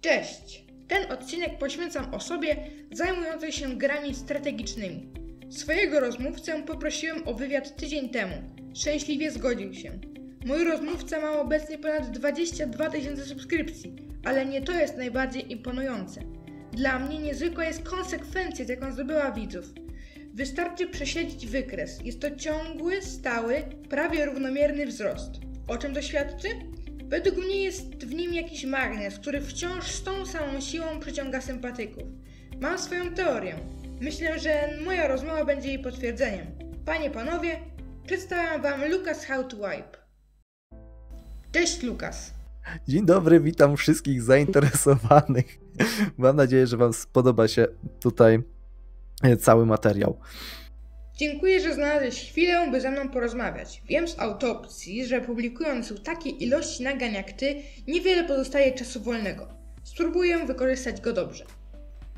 Cześć! Ten odcinek poświęcam osobie zajmującej się grami strategicznymi. Swojego rozmówcę poprosiłem o wywiad tydzień temu. Szczęśliwie zgodził się. Mój rozmówca ma obecnie ponad 22 tysiące subskrypcji, ale nie to jest najbardziej imponujące. Dla mnie niezwykła jest konsekwencja, jaką zdobyła widzów. Wystarczy prześledzić wykres. Jest to ciągły, stały, prawie równomierny wzrost. O czym to świadczy? Według mnie jest w nim jakiś magnes, który wciąż z tą samą siłą przyciąga sympatyków. Mam swoją teorię. Myślę, że moja rozmowa będzie jej potwierdzeniem. Panie, panowie, przedstawiam wam Lucas How to Wipe. Cześć Lukas. Dzień dobry, witam wszystkich zainteresowanych. Mam nadzieję, że Wam spodoba się tutaj cały materiał. Dziękuję, że znalazłeś chwilę, by ze mną porozmawiać. Wiem z autopsji, że publikując w takiej ilości nagrań jak ty, niewiele pozostaje czasu wolnego. Spróbuję wykorzystać go dobrze.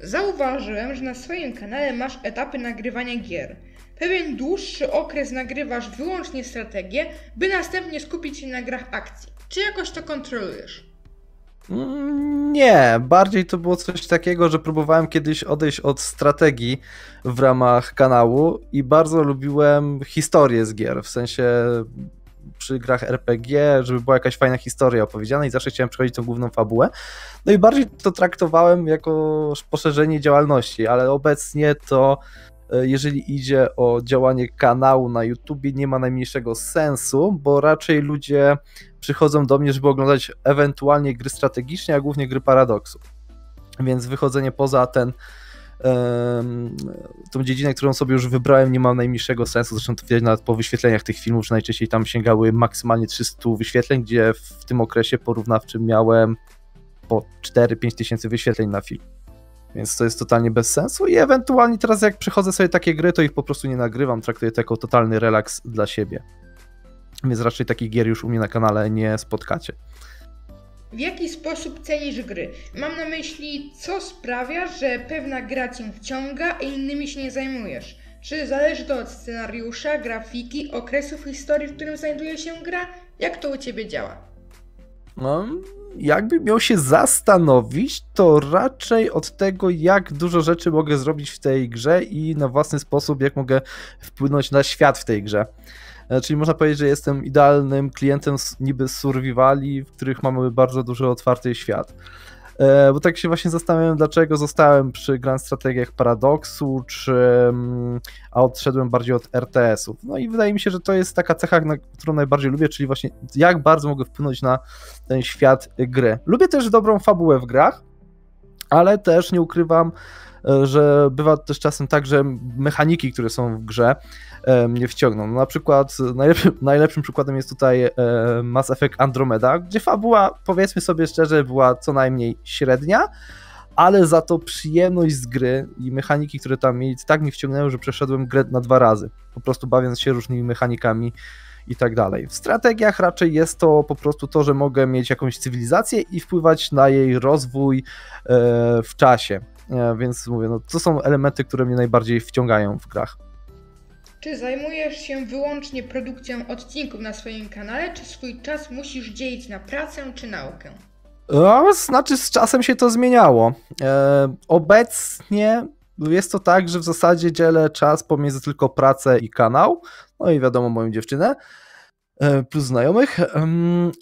Zauważyłem, że na swoim kanale masz etapy nagrywania gier. Pewien dłuższy okres nagrywasz wyłącznie strategię, by następnie skupić się na grach akcji. Czy jakoś to kontrolujesz? Mm, Nie, bardziej to było coś takiego, że próbowałem kiedyś odejść od strategii w ramach kanału i bardzo lubiłem historię z gier, w sensie przy grach RPG, żeby była jakaś fajna historia opowiedziana i zawsze chciałem przechodzić tą główną fabułę. No i bardziej to traktowałem jako poszerzenie działalności, ale obecnie to jeżeli idzie o działanie kanału na YouTubie, nie ma najmniejszego sensu, bo raczej ludzie przychodzą do mnie, żeby oglądać ewentualnie gry strategiczne, a głównie gry paradoksu. Więc wychodzenie poza ten tą dziedzinę, którą sobie już wybrałem, nie ma najmniejszego sensu. Zresztą to widać nawet po wyświetleniach tych filmów, że najczęściej tam sięgały maksymalnie 300 wyświetleń, gdzie w tym okresie porównawczym miałem po 4-5 tysięcy wyświetleń na film. Więc to jest totalnie bez sensu i ewentualnie teraz jak przychodzę sobie takie gry, to ich po prostu nie nagrywam, traktuję to jako totalny relaks dla siebie. Więc raczej takich gier już u mnie na kanale nie spotkacie. W jaki sposób cenisz gry? Mam na myśli, co sprawia, że pewna gra cię wciąga, a innymi się nie zajmujesz. Czy zależy to od scenariusza, grafiki, okresu w historii, w którym znajduje się gra? Jak to u ciebie działa? No, jakby miał się zastanowić, to raczej od tego, jak dużo rzeczy mogę zrobić w tej grze i na własny sposób, jak mogę wpłynąć na świat w tej grze. E, Czyli można powiedzieć, że jestem idealnym klientem niby survivali, w których mamy bardzo duży otwarty świat. E, Bo tak się właśnie zastanawiałem, dlaczego zostałem przy Grand Strategiach Paradoksu, czy mm, a odszedłem bardziej od RTS-ów. No i wydaje mi się, że to jest taka cecha, na którą najbardziej lubię, czyli właśnie jak bardzo mogę wpłynąć na ten świat gry. Lubię też dobrą fabułę w grach, ale też nie ukrywam, że bywa też czasem tak, że mechaniki, które są w grze, e, mnie wciągną. No, na przykład najlepszym, najlepszym przykładem jest tutaj e, Mass Effect Andromeda, gdzie fabuła, powiedzmy sobie szczerze, była co najmniej średnia, ale za to przyjemność z gry i mechaniki, które tam mieli, tak mi wciągnęły, że przeszedłem grę na dwa razy, po prostu bawiąc się różnymi mechanikami i tak dalej. W strategiach raczej jest to po prostu to, że mogę mieć jakąś cywilizację i wpływać na jej rozwój e, w czasie. E, Więc mówię, no to są elementy, które mnie najbardziej wciągają w grach. Czy zajmujesz się wyłącznie produkcją odcinków na swoim kanale, czy swój czas musisz dzielić na pracę czy naukę? No, znaczy z czasem się to zmieniało. E, obecnie jest to tak, że w zasadzie dzielę czas pomiędzy tylko pracę i kanał, no i wiadomo moją dziewczynę, plus znajomych,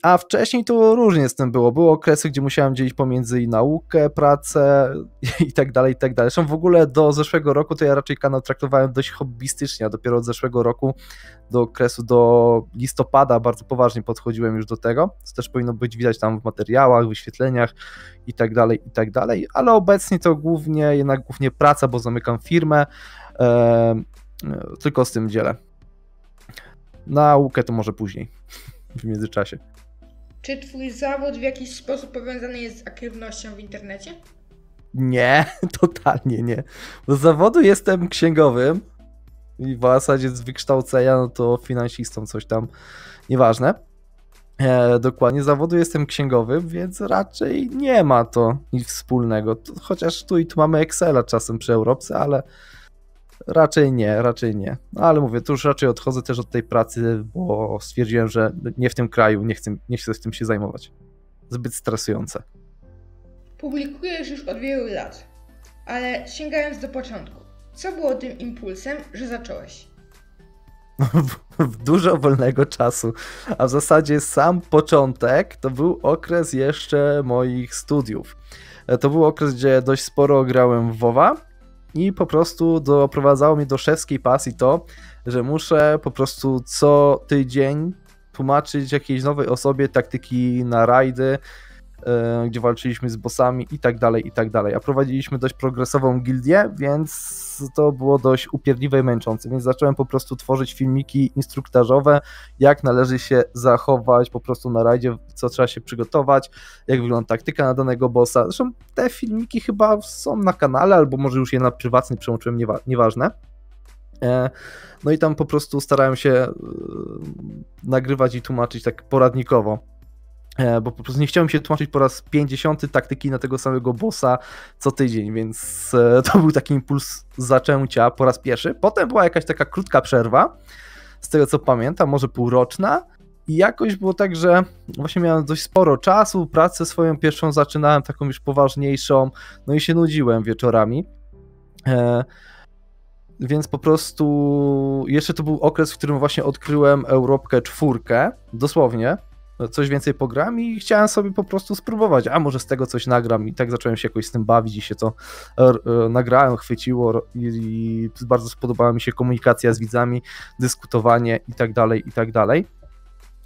a wcześniej to różnie z tym było. Były okresy, gdzie musiałem dzielić pomiędzy naukę, pracę i tak dalej, i tak dalej. Zresztą w ogóle do zeszłego roku to ja raczej kanał traktowałem dość hobbystycznie, a dopiero od zeszłego roku do okresu do listopada bardzo poważnie podchodziłem już do tego, co też powinno być widać tam w materiałach, wyświetleniach i tak dalej, i tak dalej, ale obecnie to głównie, jednak głównie praca, bo zamykam firmę, e, e, tylko z tym dzielę. Naukę to może później, w międzyczasie. Czy twój zawód w jakiś sposób powiązany jest z aktywnością w internecie? Nie, totalnie nie. Do zawodu jestem księgowym i w zasadzie z wykształcenia no to finansistą, coś tam, nieważne. E, dokładnie, z zawodu jestem księgowym, więc raczej nie ma to nic wspólnego. Chociaż tu i tu mamy Excela czasem przy Europce, ale raczej nie, raczej nie. No, ale mówię, tu już raczej odchodzę też od tej pracy, bo stwierdziłem, że nie w tym kraju, nie chcę, nie chcę z tym się zajmować. Zbyt stresujące. Publikujesz już od wielu lat, ale sięgając do początku, co było tym impulsem, że zacząłeś? Dużo wolnego czasu, a w zasadzie sam początek to był okres jeszcze moich studiów. E, to był okres, gdzie dość sporo grałem w WoWa i po prostu doprowadzało mnie do szewskiej pasji to, że muszę po prostu co tydzień tłumaczyć jakiejś nowej osobie taktyki na rajdy, gdzie walczyliśmy z bossami i tak dalej, i tak dalej. A prowadziliśmy dość progresową gildię, więc to było dość upierdliwe i męczące, więc zacząłem po prostu tworzyć filmiki instruktażowe, jak należy się zachować po prostu na rajdzie, co trzeba się przygotować, jak wygląda taktyka na danego bossa. Zresztą te filmiki chyba są na kanale, albo może już je na prywatny przełączyłem, niewa nieważne. E, no i tam po prostu starałem się e, nagrywać i tłumaczyć tak poradnikowo E, bo po prostu nie chciałem się tłumaczyć po raz 50 taktyki na tego samego bossa co tydzień, więc e, to był taki impuls zaczęcia po raz pierwszy. Potem była jakaś taka krótka przerwa, z tego co pamiętam, może półroczna. I jakoś było tak, że właśnie miałem dość sporo czasu, pracę swoją pierwszą zaczynałem, taką już poważniejszą, no i się nudziłem wieczorami. E, więc po prostu jeszcze to był okres, w którym właśnie odkryłem Europkę czwórkę, dosłownie, coś więcej pogram i chciałem sobie po prostu spróbować, a może z tego coś nagram i tak zacząłem się jakoś z tym bawić i się to e, e, nagrałem, chwyciło i, i bardzo spodobała mi się komunikacja z widzami, dyskutowanie i tak dalej, i tak dalej.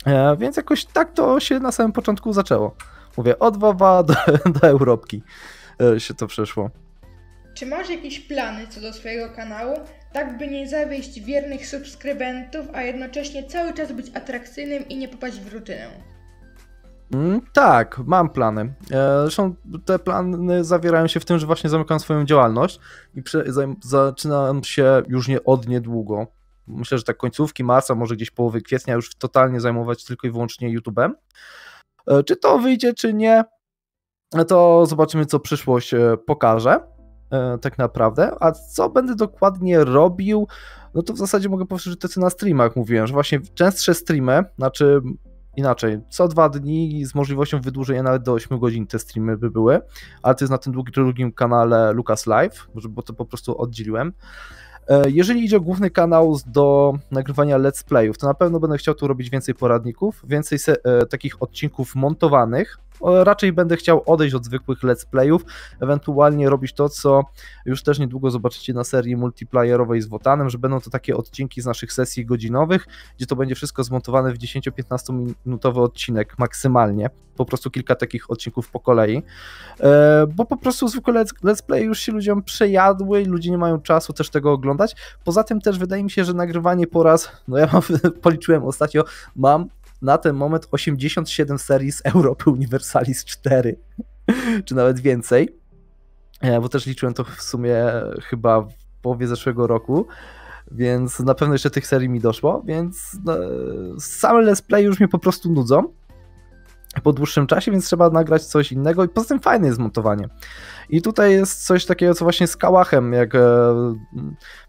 E, więc jakoś tak to się na samym początku zaczęło. Mówię, od WoWa do, do Europki się to przeszło. Czy masz jakieś plany co do swojego kanału, tak by nie zawieść wiernych subskrybentów, a jednocześnie cały czas być atrakcyjnym i nie popaść w rutynę? Mm, tak, mam plany. E, zresztą te plany zawierają się w tym, że właśnie zamykam swoją działalność i zaczynam się już nie od niedługo. Myślę, że tak końcówki marca, może gdzieś połowy kwietnia już totalnie zajmować tylko i wyłącznie YouTube'em. E, czy to wyjdzie, czy nie, to zobaczymy, co przyszłość e, pokaże. E, tak naprawdę. A co będę dokładnie robił? No to w zasadzie mogę że to co na streamach mówiłem, że właśnie częstsze streamy, znaczy inaczej, co dwa dni z możliwością wydłużenia nawet do 8 godzin te streamy by były, ale to jest na tym drugim kanale Lucas Live, bo to po prostu oddzieliłem. E, jeżeli idzie o główny kanał do nagrywania let's playów, to na pewno będę chciał tu robić więcej poradników, więcej e, takich odcinków montowanych, raczej będę chciał odejść od zwykłych let's playów, ewentualnie robić to, co już też niedługo zobaczycie na serii multiplayerowej z Wotanem, że będą to takie odcinki z naszych sesji godzinowych, gdzie to będzie wszystko zmontowane w 10-15 minutowy odcinek maksymalnie, po prostu kilka takich odcinków po kolei, e, bo po prostu zwykłe let's, let's play już się ludziom przejadły i ludzie nie mają czasu też tego oglądać. Poza tym też wydaje mi się, że nagrywanie po raz, no ja mam, policzyłem ostatnio, mam na ten moment 87 serii z Europy Universalis 4, czy nawet więcej, e, bo też liczyłem to w sumie chyba w połowie zeszłego roku, więc na pewno jeszcze tych serii mi doszło, więc no, same let's play już mnie po prostu nudzą po dłuższym czasie, więc trzeba nagrać coś innego i poza tym fajne jest montowanie. I tutaj jest coś takiego, co właśnie z Kałachem, jak e,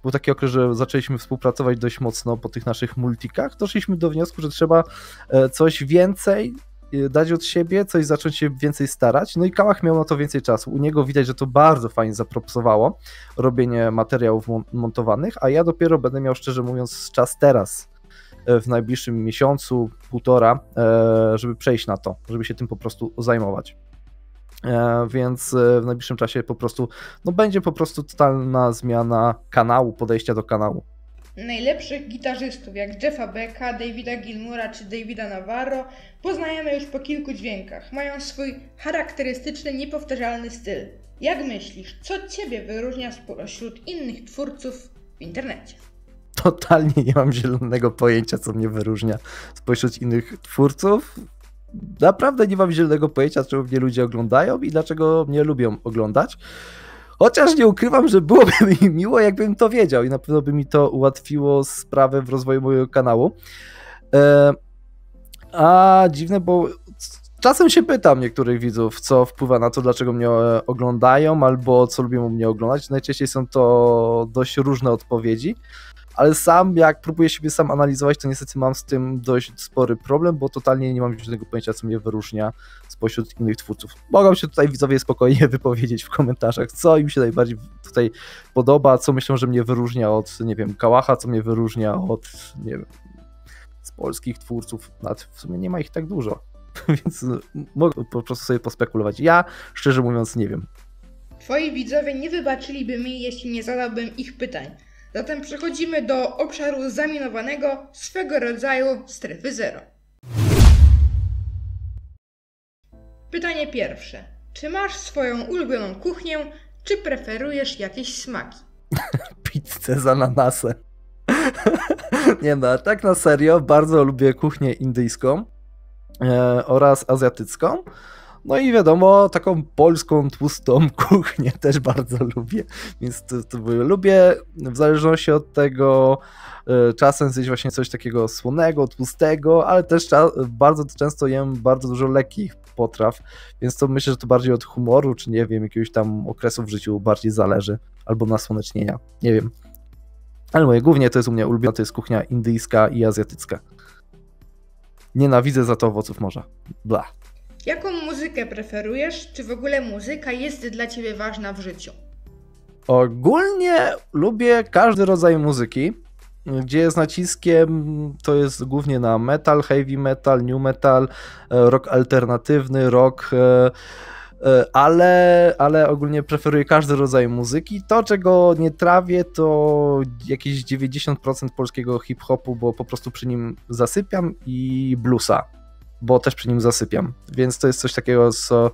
był taki okres, że zaczęliśmy współpracować dość mocno po tych naszych multikach, doszliśmy do wniosku, że trzeba e, coś więcej e, dać od siebie, coś zacząć się więcej starać. No i Kałach miał na to więcej czasu. U niego widać, że to bardzo fajnie zapropsowało robienie materiałów montowanych, a ja dopiero będę miał, szczerze mówiąc, czas teraz w najbliższym miesiącu, półtora, e, żeby przejść na to, żeby się tym po prostu zajmować. E, więc w najbliższym czasie po prostu, no będzie po prostu totalna zmiana kanału, podejścia do kanału. Najlepszych gitarzystów jak Jeffa Becka, Davida Gilmura czy Davida Navarro poznajemy już po kilku dźwiękach. Mają swój charakterystyczny, niepowtarzalny styl. Jak myślisz, co Ciebie wyróżnia spośród innych twórców w internecie? Totalnie nie mam zielonego pojęcia, co mnie wyróżnia spośród innych twórców. Naprawdę nie mam zielonego pojęcia, czemu mnie ludzie oglądają i dlaczego mnie lubią oglądać. Chociaż nie ukrywam, że byłoby mi miło, jakbym to wiedział i na pewno by mi to ułatwiło sprawę w rozwoju mojego kanału. E, a dziwne, bo czasem się pytam niektórych widzów, co wpływa na to, dlaczego mnie oglądają, albo co lubią mnie oglądać. Najczęściej są to dość różne odpowiedzi. Ale sam, jak próbuję siebie sam analizować, to niestety mam z tym dość spory problem, bo totalnie nie mam żadnego pojęcia, co mnie wyróżnia spośród innych twórców. Mogą się tutaj widzowie spokojnie wypowiedzieć w komentarzach, co im się najbardziej tutaj podoba, co myślą, że mnie wyróżnia od, nie wiem, Kałacha, co mnie wyróżnia od, nie wiem, z polskich twórców, nawet w sumie nie ma ich tak dużo, więc mogę po prostu sobie pospekulować. Ja, szczerze mówiąc, nie wiem. Twoi widzowie nie wybaczyliby mi, jeśli nie zadałbym ich pytań. Zatem przechodzimy do obszaru zaminowanego, swego rodzaju strefy zero. Pytanie pierwsze. Czy masz swoją ulubioną kuchnię, czy preferujesz jakieś smaki? Pizzę z ananasem. nie no, tak na serio, bardzo lubię kuchnię indyjską e, oraz azjatycką. No i wiadomo, taką polską, tłustą kuchnię też bardzo lubię, więc to, to lubię w zależności od tego e, czasem zjeść właśnie coś takiego słonego, tłustego, ale też bardzo często jem bardzo dużo lekkich potraw, więc to myślę, że to bardziej od humoru, czy nie wiem, jakiegoś tam okresu w życiu bardziej zależy, albo nasłonecznienia, nie wiem. Ale moje głównie to jest u mnie ulubione, to jest kuchnia indyjska i azjatycka. Nienawidzę za to owoców morza. Bla. Jaką muzykę preferujesz? Czy w ogóle muzyka jest dla ciebie ważna w życiu? Ogólnie lubię każdy rodzaj muzyki, gdzie jest naciskiem, to jest głównie na metal, heavy metal, new metal, e, rock alternatywny, rock, e, e, ale, ale ogólnie preferuję każdy rodzaj muzyki. To, czego nie trawię, to jakieś 90% polskiego hip-hopu, bo po prostu przy nim zasypiam i bluesa bo też przy nim zasypiam. Więc to jest coś takiego, co.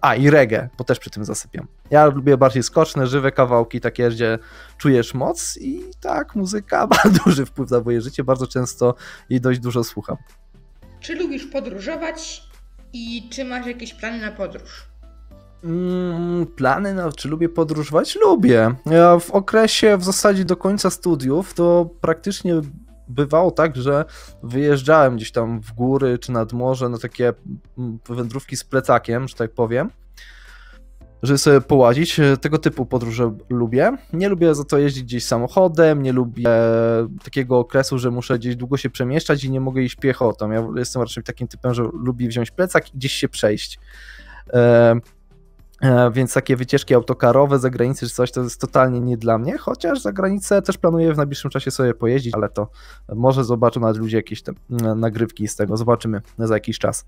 A, i reggae, bo też przy tym zasypiam. Ja lubię bardziej skoczne, żywe kawałki, takie, gdzie czujesz moc i tak, muzyka ma duży wpływ na moje życie, bardzo często i dość dużo słucham. Czy lubisz podróżować i czy masz jakieś plany na podróż? Mm, plany, no, czy lubię podróżować? Lubię. Ja w okresie w zasadzie do końca studiów to praktycznie bywało tak, że wyjeżdżałem gdzieś tam w góry czy nad morze na takie mm, wędrówki z plecakiem, że tak powiem, żeby sobie połazić. Tego typu podróże lubię. Nie lubię za to jeździć gdzieś samochodem, nie lubię takiego okresu, że muszę gdzieś długo się przemieszczać i nie mogę iść piechotą. Ja jestem raczej takim typem, że lubię wziąć plecak i gdzieś się przejść. E, więc takie wycieczki autokarowe za granicę czy coś to jest totalnie nie dla mnie, chociaż za granicę też planuję w najbliższym czasie sobie pojeździć, ale to może zobaczą nawet ludzie jakieś te nagrywki z tego, zobaczymy za jakiś czas.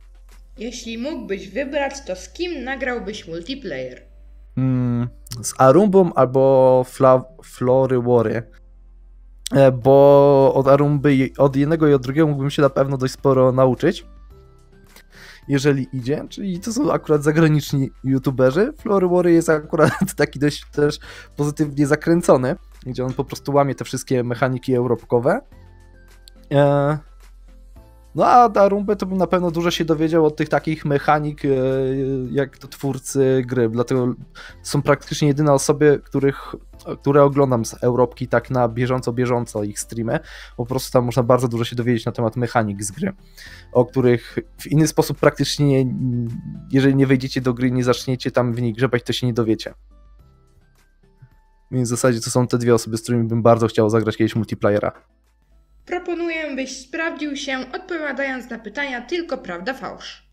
Jeśli mógłbyś wybrać, to z kim nagrałbyś multiplayer? Hmm, z Arumbą albo Fla Flory Wory. E, bo od Arumby, od jednego i od drugiego mógłbym się na pewno dość sporo nauczyć jeżeli idzie, czyli to są akurat zagraniczni youtuberzy. Flory jest akurat taki dość też pozytywnie zakręcony, gdzie on po prostu łamie te wszystkie mechaniki europkowe. No a Darumbę to bym na pewno dużo się dowiedział od tych takich mechanik, e, jak to twórcy gry, dlatego są praktycznie jedyne osoby, których, które oglądam z Europki tak na bieżąco, bieżąco ich streamy, po prostu tam można bardzo dużo się dowiedzieć na temat mechanik z gry, o których w inny sposób praktycznie, jeżeli nie wejdziecie do gry, nie zaczniecie tam w niej grzebać, to się nie dowiecie. Więc w zasadzie to są te dwie osoby, z którymi bym bardzo chciał zagrać kiedyś multiplayera. Proponuję, byś sprawdził się, odpowiadając na pytania tylko prawda fałsz.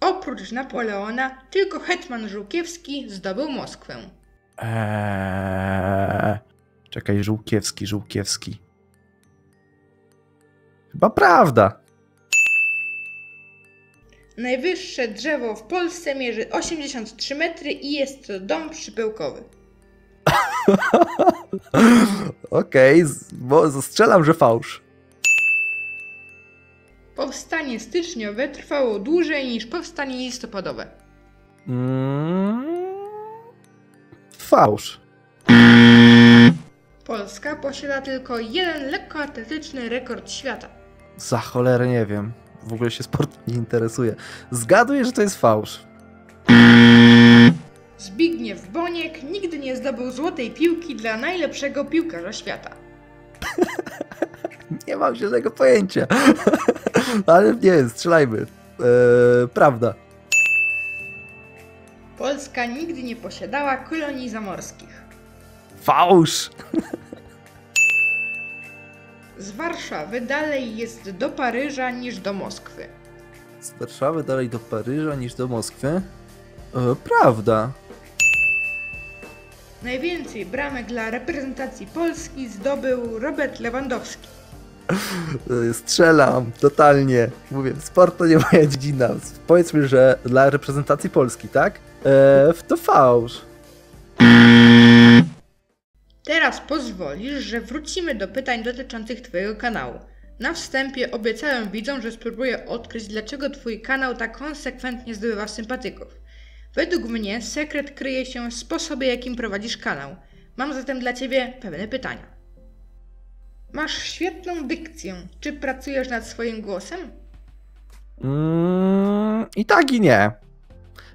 Oprócz Napoleona, tylko hetman Żółkiewski zdobył Moskwę. Eee, czekaj, Żółkiewski, Żółkiewski. Chyba prawda. Najwyższe drzewo w Polsce mierzy 83 metry i jest to dom przypełkowy. Okej, okay, bo zastrzelam, że fałsz. Powstanie styczniowe trwało dłużej niż powstanie listopadowe. Mm, fałsz. Polska posiada tylko jeden lekkoatletyczny rekord świata. Za cholerę nie wiem. W ogóle się sportem nie interesuje. Zgaduję, że to jest fałsz. Boniek nigdy nie zdobył złotej piłki dla najlepszego piłkarza świata. nie mam żadnego pojęcia. Ale nie, strzelajmy. Eee, prawda. Polska nigdy nie posiadała kolonii zamorskich. Fałsz! Z Warszawy dalej jest do Paryża niż do Moskwy. Z Warszawy dalej do Paryża niż do Moskwy? E, prawda. Najwięcej bramek dla reprezentacji Polski zdobył Robert Lewandowski. Strzelam, totalnie. Mówię, sport to nie moja dziedzina. Powiedzmy, że dla reprezentacji Polski, tak? E, to fałsz. Teraz pozwolisz, że wrócimy do pytań dotyczących Twojego kanału. Na wstępie obiecałem widzom, że spróbuję odkryć, dlaczego Twój kanał tak konsekwentnie zdobywa sympatyków. Według mnie sekret kryje się w sposobie, jakim prowadzisz kanał. Mam zatem dla Ciebie pewne pytania. Masz świetną dykcję. Czy pracujesz nad swoim głosem? Mm, I tak i nie.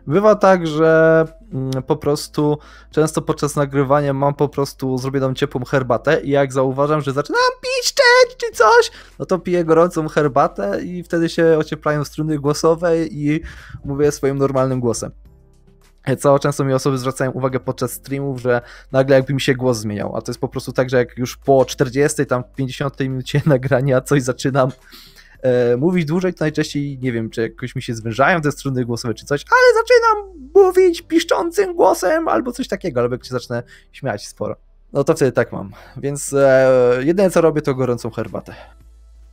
Bywa tak, że mm, po prostu często podczas nagrywania mam po prostu zrobioną ciepłą herbatę i jak zauważam, że zaczynam piszczeć czy coś, no to piję gorącą herbatę i wtedy się ocieplają struny głosowe i mówię swoim normalnym głosem. Co często mi osoby zwracają uwagę podczas streamów, że nagle jakby mi się głos zmieniał, a to jest po prostu tak, że jak już po 40, tam 50 minucie nagrania coś zaczynam e, mówić dłużej, to najczęściej nie wiem, czy jakoś mi się zwężają te struny głosowe, czy coś, ale zaczynam mówić piszczącym głosem albo coś takiego, albo jak się zacznę śmiać sporo. No to wtedy tak mam. Więc e, jedyne co robię, to gorącą herbatę.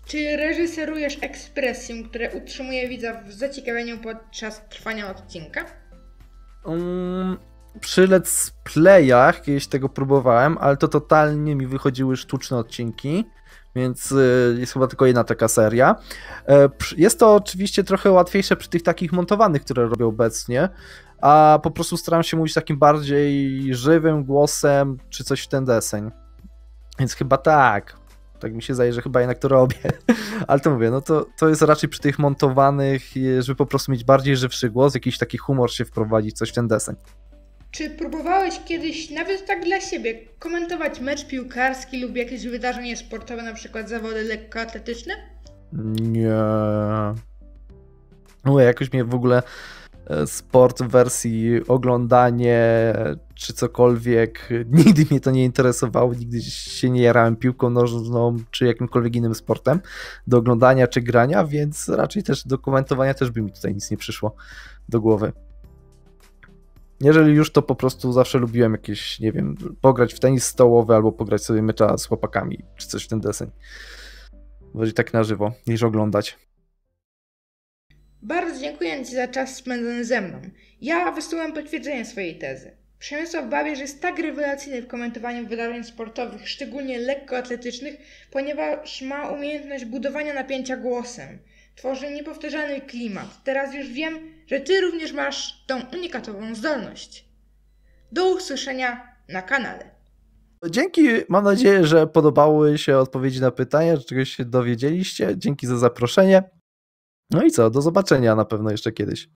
Czy reżyserujesz ekspresję, która utrzymuje widza w zaciekawieniu podczas trwania odcinka? Um, przy let's playach kiedyś tego próbowałem, ale to totalnie mi wychodziły sztuczne odcinki, więc y, jest chyba tylko jedna taka seria. E, Jest to oczywiście trochę łatwiejsze przy tych takich montowanych, które robię obecnie, a po prostu staram się mówić takim bardziej żywym głosem, czy coś w ten deseń. Więc chyba tak. Tak mi się zdaje, że chyba jednak to robię. Ale to mówię, no to, to jest raczej przy tych montowanych, e, żeby po prostu mieć bardziej żywszy głos, jakiś taki humor się wprowadzić, coś w ten deseń. Czy próbowałeś kiedyś, nawet tak dla siebie, komentować mecz piłkarski lub jakieś wydarzenie sportowe, na przykład zawody lekkoatletyczne? Nie. No jakoś mnie w ogóle sport w wersji oglądanie czy cokolwiek, nigdy mnie to nie interesowało, nigdy się nie jarałem piłką nożną czy jakimkolwiek innym sportem do oglądania czy grania, więc raczej też do komentowania też by mi tutaj nic nie przyszło do głowy. Jeżeli już, to po prostu zawsze lubiłem jakieś, nie wiem, pograć w tenis stołowy albo pograć sobie mecza z chłopakami, czy coś w ten deseń. Bardziej tak na żywo, niż oglądać. Bardzo dziękuję Ci za czas spędzony ze mną. Ja wysyłam potwierdzenie swojej tezy. Przemysław Babierz jest tak rewelacyjny w komentowaniu wydarzeń sportowych, szczególnie lekkoatletycznych, ponieważ ma umiejętność budowania napięcia głosem. Tworzy niepowtarzalny klimat. Teraz już wiem, że Ty również masz tą unikatową zdolność. Do usłyszenia na kanale. Dzięki, mam nadzieję, że podobały się odpowiedzi na pytania, że czegoś się dowiedzieliście. Dzięki za zaproszenie. No i co, do zobaczenia na pewno jeszcze kiedyś.